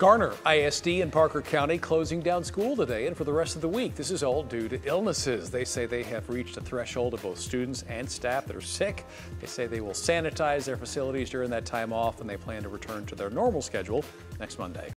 Garner ISD in Parker County closing down school today and for the rest of the week. This is all due to illnesses. They say they have reached a threshold of both students and staff that are sick. They say they will sanitize their facilities during that time off and they plan to return to their normal schedule next Monday.